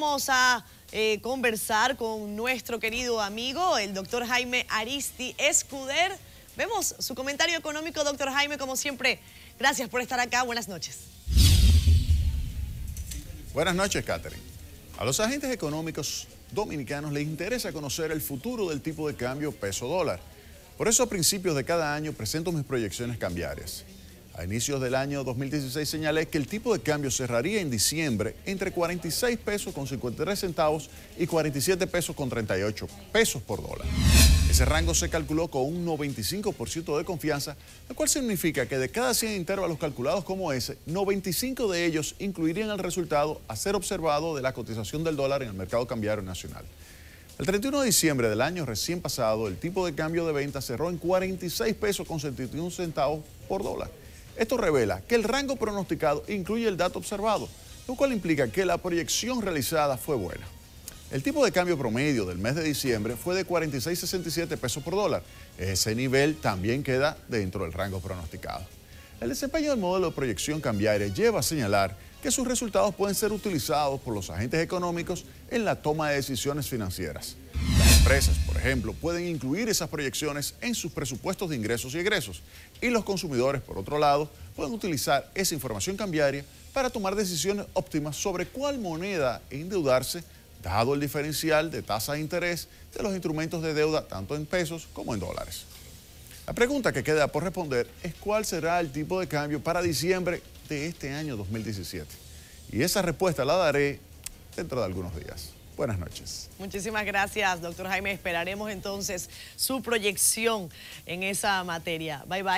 Vamos a eh, conversar con nuestro querido amigo, el doctor Jaime Aristi Escuder. Vemos su comentario económico, doctor Jaime, como siempre. Gracias por estar acá. Buenas noches. Buenas noches, Catherine. A los agentes económicos dominicanos les interesa conocer el futuro del tipo de cambio peso-dólar. Por eso a principios de cada año presento mis proyecciones cambiarias. A inicios del año 2016 señalé que el tipo de cambio cerraría en diciembre entre 46 pesos con 53 centavos y 47 pesos con 38 pesos por dólar. Ese rango se calculó con un 95% de confianza, lo cual significa que de cada 100 intervalos calculados como ese, 95 de ellos incluirían el resultado a ser observado de la cotización del dólar en el mercado cambiario nacional. El 31 de diciembre del año recién pasado, el tipo de cambio de venta cerró en 46 pesos con 71 centavos por dólar. Esto revela que el rango pronosticado incluye el dato observado, lo cual implica que la proyección realizada fue buena. El tipo de cambio promedio del mes de diciembre fue de 46,67 pesos por dólar. Ese nivel también queda dentro del rango pronosticado. El desempeño del modelo de proyección cambiaria lleva a señalar que sus resultados pueden ser utilizados por los agentes económicos en la toma de decisiones financieras empresas, por ejemplo, pueden incluir esas proyecciones en sus presupuestos de ingresos y egresos. Y los consumidores, por otro lado, pueden utilizar esa información cambiaria para tomar decisiones óptimas sobre cuál moneda endeudarse, dado el diferencial de tasa de interés de los instrumentos de deuda tanto en pesos como en dólares. La pregunta que queda por responder es cuál será el tipo de cambio para diciembre de este año 2017. Y esa respuesta la daré dentro de algunos días. Buenas noches. Muchísimas gracias, doctor Jaime. Esperaremos entonces su proyección en esa materia. Bye, bye.